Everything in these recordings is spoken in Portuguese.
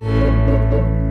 Música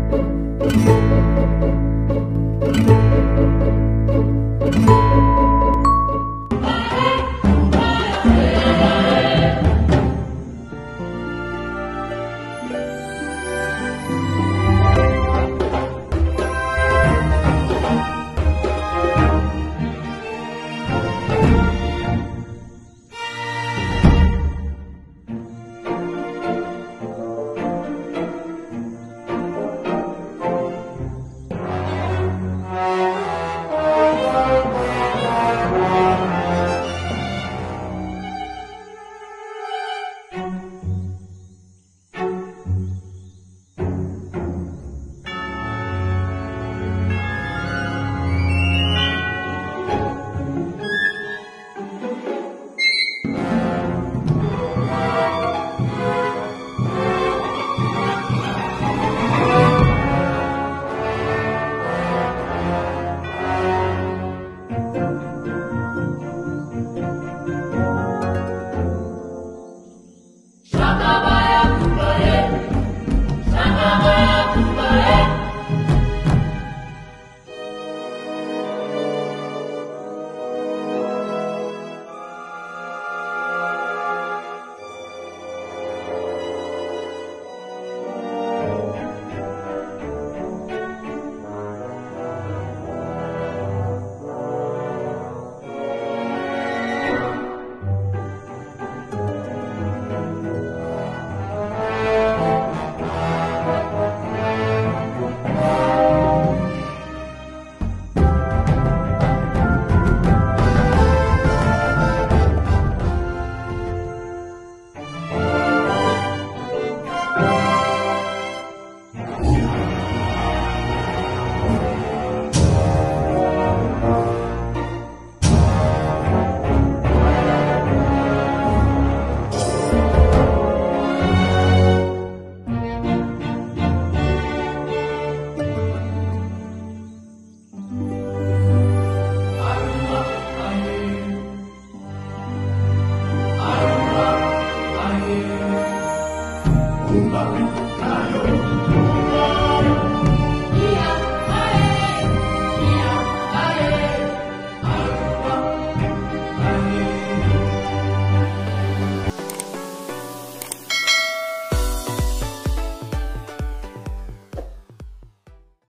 Kumbawe.